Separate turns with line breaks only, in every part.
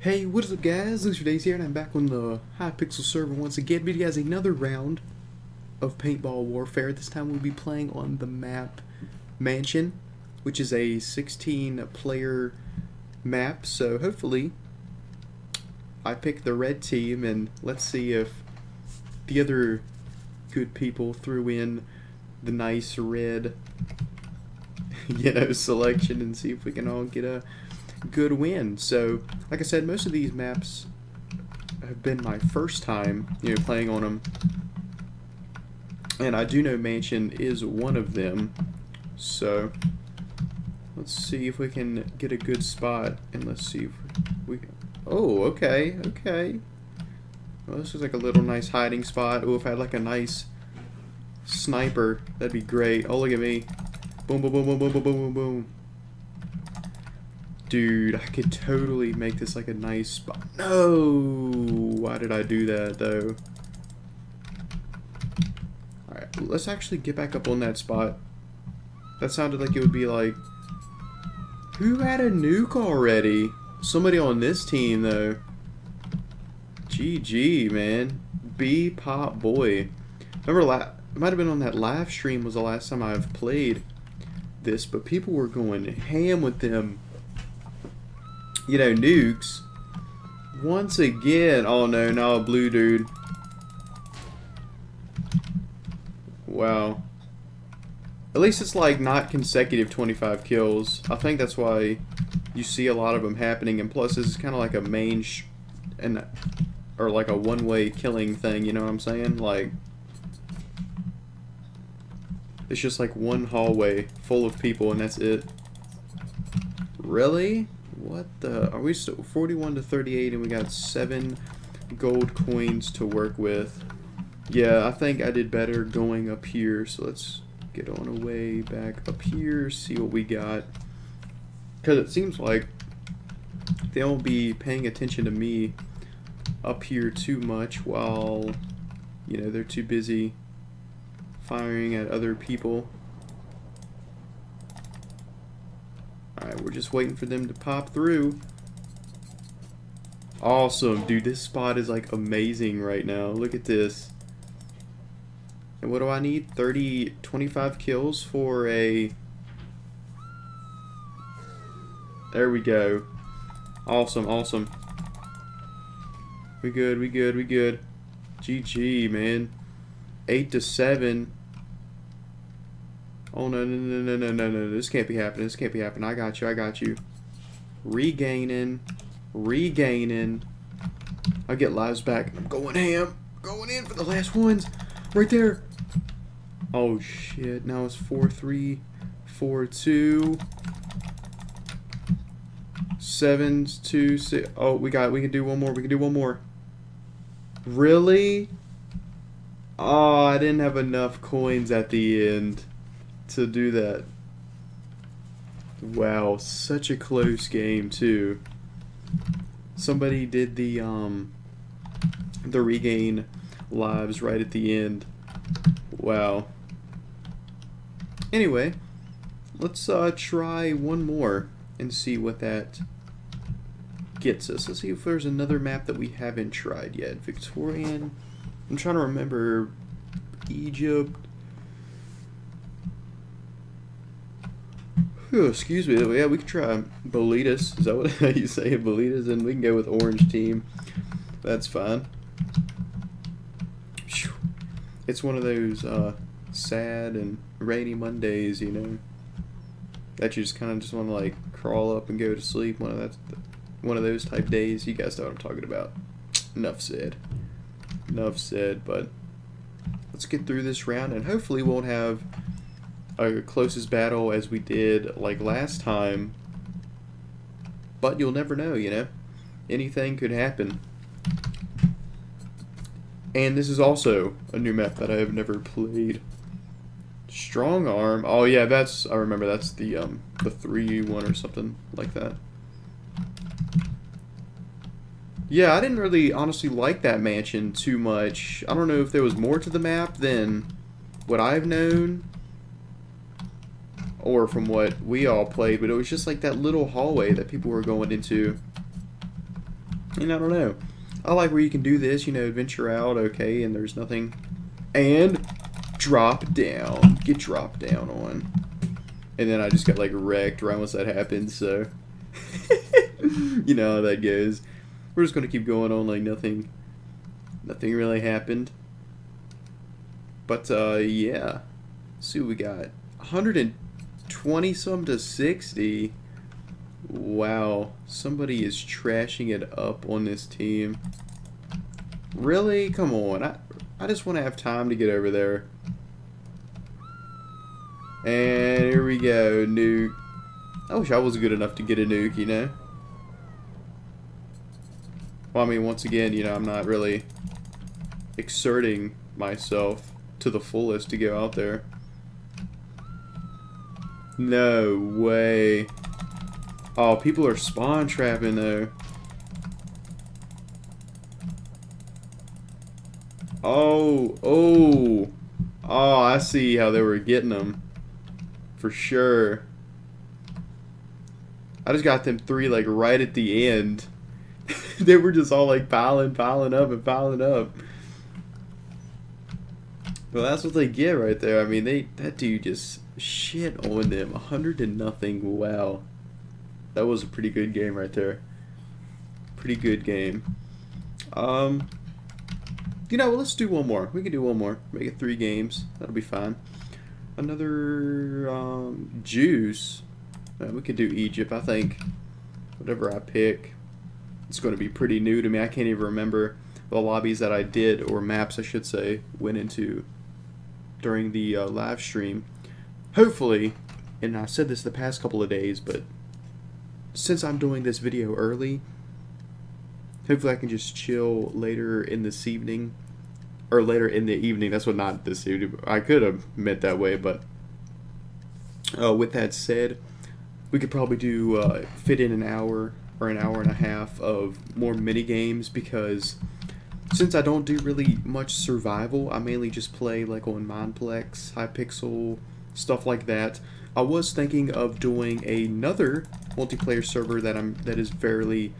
Hey, what is up guys? Lucifer Days here and I'm back on the Hypixel server once again. Video guys another round of Paintball Warfare. This time we'll be playing on the map Mansion, which is a 16 player map. So hopefully I pick the red team and let's see if the other good people threw in the nice red you know selection and see if we can all get a good win. So, like I said, most of these maps have been my first time, you know, playing on them. And I do know Mansion is one of them. So, let's see if we can get a good spot. And let's see if we. Oh, okay, okay. Well, this is like a little nice hiding spot. Oh, if I had like a nice sniper, that'd be great. Oh, look at me. Boom, boom, boom, boom, boom, boom, boom, boom. Dude, I could totally make this like a nice spot. No! Why did I do that, though? Alright, let's actually get back up on that spot. That sounded like it would be like... Who had a nuke already? Somebody on this team, though. GG, man. B Pop Boy. Remember, la it might have been on that live stream was the last time I've played this, but people were going ham with them you know, nukes. Once again, oh no, not a blue dude. Wow. At least it's like not consecutive 25 kills. I think that's why you see a lot of them happening. And plus, this is kind of like a main and or like a one-way killing thing. You know what I'm saying? Like it's just like one hallway full of people, and that's it. Really? What the? Are we still 41 to 38 and we got seven gold coins to work with? Yeah, I think I did better going up here. So let's get on a way back up here, see what we got. Because it seems like they won't be paying attention to me up here too much while, you know, they're too busy firing at other people. Alright, we're just waiting for them to pop through. Awesome, dude, this spot is like amazing right now. Look at this. And what do I need? 30, 25 kills for a... There we go. Awesome, awesome. We good, we good, we good. GG, man. 8 to 7. Oh, no, no, no, no, no, no, no. This can't be happening. This can't be happening. I got you. I got you. Regaining. Regaining. I get lives back. I'm going ham. Going in for the last ones. Right there. Oh, shit. Now it's 4-3. 4-2. 7 2 6. Oh, we got We can do one more. We can do one more. Really? Oh, I didn't have enough coins at the end to do that. Wow, such a close game too. Somebody did the um the regain lives right at the end. Wow. Anyway, let's uh, try one more and see what that gets us. Let's see if there's another map that we haven't tried yet. Victorian. I'm trying to remember Egypt. Excuse me. Yeah, we could try Bolitas. Is that what you say? Bolitas? And we can go with Orange Team. That's fine. It's one of those uh, sad and rainy Mondays, you know, that you just kind of just want to like crawl up and go to sleep. One of that, one of those type days. You guys know what I'm talking about. Enough said. Enough said. But let's get through this round, and hopefully we'll have closest battle as we did like last time. But you'll never know, you know? Anything could happen. And this is also a new map that I have never played. Strong arm. Oh yeah, that's I remember that's the um the three one or something like that. Yeah, I didn't really honestly like that mansion too much. I don't know if there was more to the map than what I've known or from what we all played, but it was just like that little hallway that people were going into. And I don't know. I like where you can do this, you know, venture out, okay, and there's nothing. And drop down. Get dropped down on. And then I just got like wrecked right once that happened, so. you know how that goes. We're just gonna keep going on like nothing nothing really happened. But uh yeah. Let's see what we got. 120 some to 60. Wow. Somebody is trashing it up on this team. Really? Come on. I I just want to have time to get over there. And here we go, nuke. I wish I was good enough to get a nuke, you know? Well, I mean, once again, you know, I'm not really exerting myself to the fullest to go out there. No way. Oh, people are spawn trapping though. Oh, oh. Oh, I see how they were getting them for sure. I just got them three like right at the end. they were just all like piling, piling up and piling up. Well, that's what they get right there. I mean, they that dude just shit on them, a hundred to nothing. Wow, that was a pretty good game right there. Pretty good game. Um, you know, let's do one more. We can do one more. Make it three games. That'll be fine another um, juice. Uh, we could do Egypt, I think. Whatever I pick, it's going to be pretty new to me. I can't even remember the lobbies that I did, or maps, I should say, went into during the uh, live stream. Hopefully, and I've said this the past couple of days, but since I'm doing this video early, hopefully I can just chill later in this evening or later in the evening. That's what not this evening. I could have meant that way, but uh, with that said, we could probably do uh, fit in an hour or an hour and a half of more mini games because since I don't do really much survival, I mainly just play like on Mineplex, Hypixel, stuff like that. I was thinking of doing another multiplayer server that I'm that is fairly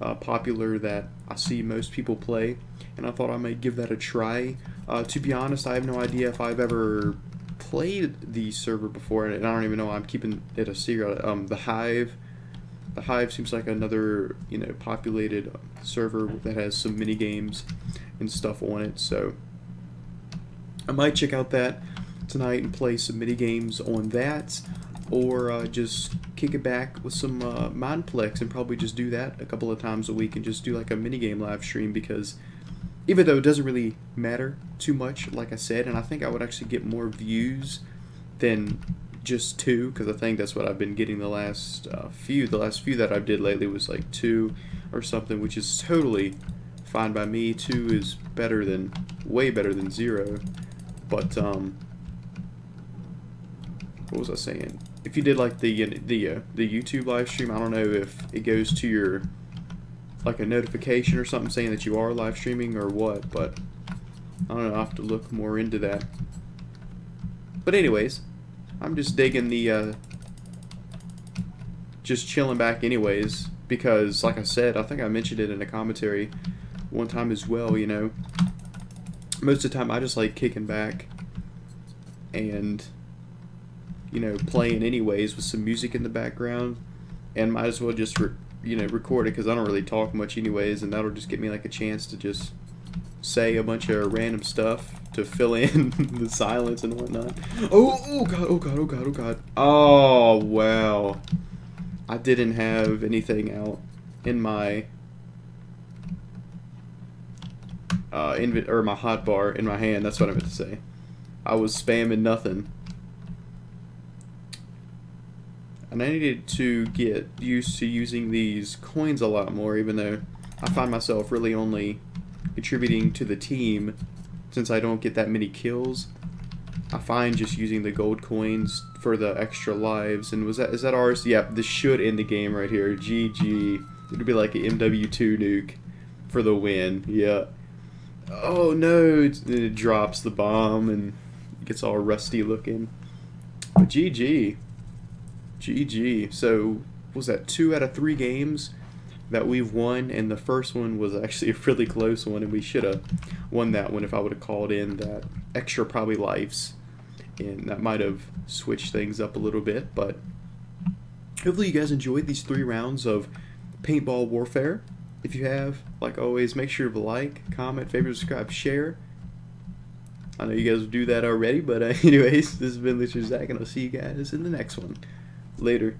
uh, popular that I see most people play and I thought I might give that a try. Uh, to be honest, I have no idea if I've ever played the server before, and I don't even know I'm keeping it a secret. Um, the Hive, the Hive seems like another you know populated server that has some mini games and stuff on it. So I might check out that tonight and play some mini games on that or uh, just kick it back with some uh, Mineplex and probably just do that a couple of times a week and just do like a mini game live stream because even though it doesn't really matter too much, like I said, and I think I would actually get more views than just two, because I think that's what I've been getting the last uh, few. The last few that I've did lately was like two or something, which is totally fine by me. Two is better than, way better than zero. But, um, what was I saying? If you did like the, the, uh, the YouTube live stream, I don't know if it goes to your like a notification or something saying that you are live streaming or what, but I don't know, I'll have to look more into that. But anyways, I'm just digging the, uh, just chilling back anyways, because like I said, I think I mentioned it in a commentary one time as well, you know, most of the time I just like kicking back and, you know, playing anyways with some music in the background, and might as well just you know, record it because I don't really talk much anyways, and that'll just give me like a chance to just say a bunch of random stuff to fill in the silence and whatnot. Oh, oh god, oh god, oh god, oh god. Oh, wow. I didn't have anything out in my uh, inv or my hotbar in my hand. That's what I meant to say. I was spamming nothing. And I needed to get used to using these coins a lot more, even though I find myself really only contributing to the team since I don't get that many kills. I find just using the gold coins for the extra lives. And was that is that ours? Yeah, this should end the game right here. GG. It'd be like an MW2 nuke for the win. Yeah. Oh no! It, it drops the bomb and gets all rusty looking. But GG. GG. So, was that two out of three games that we've won, and the first one was actually a really close one, and we should have won that one if I would have called in that extra probably lives, and that might have switched things up a little bit. But hopefully, you guys enjoyed these three rounds of paintball warfare. If you have, like always, make sure to like, comment, favorite, subscribe, share. I know you guys do that already, but uh, anyways, this has been Lucian Zach, and I'll see you guys in the next one. Later.